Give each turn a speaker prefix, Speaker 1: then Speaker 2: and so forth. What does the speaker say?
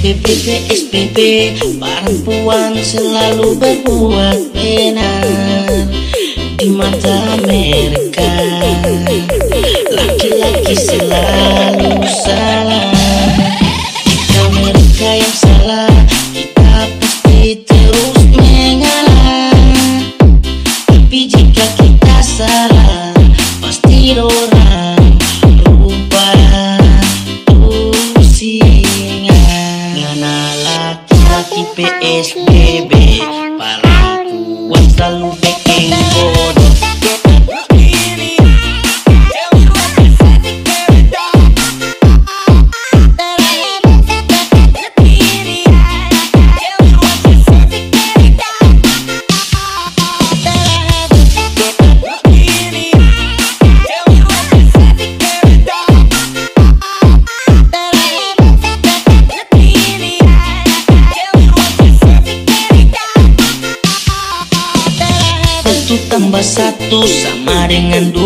Speaker 1: PSBB PSBB Perempuan selalu berbuat benar Di mata mereka. Laki-laki selalu salah Jika mereka yang salah Kita pasti terus mengalah. Tapi jika kita salah Pasti Na na la, keep it is baby. Tambah satu sama dengan dua